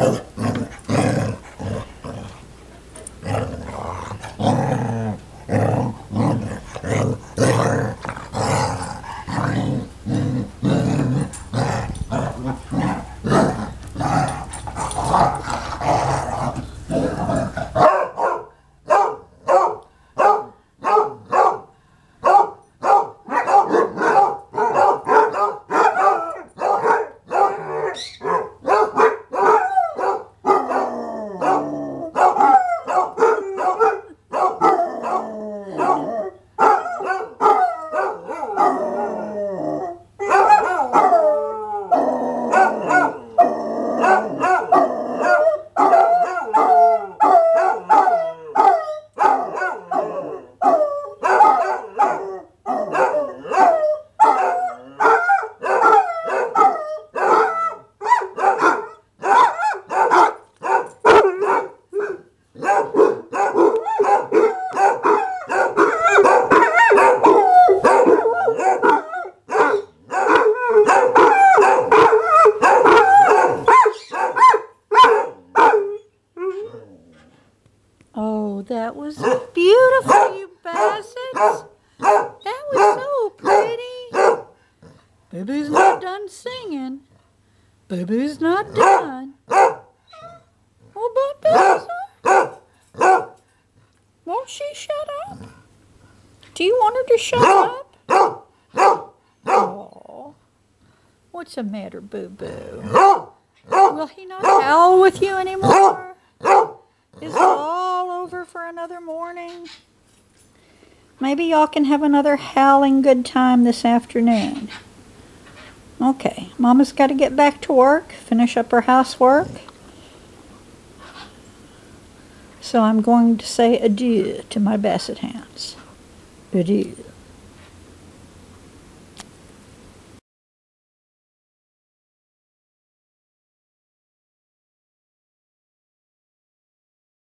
Hello. Oh, that was beautiful, you bassets. That was so pretty. Baby's not done singing. Baby's not done. Oh, but Baby's Won't she shut up? Do you want her to shut up? Oh, what's the matter, Boo-Boo? Will he not howl with you anymore? Another morning? Maybe y'all can have another howling good time this afternoon. Okay, Mama's got to get back to work, finish up her housework. So I'm going to say adieu to my basset hounds. Adieu.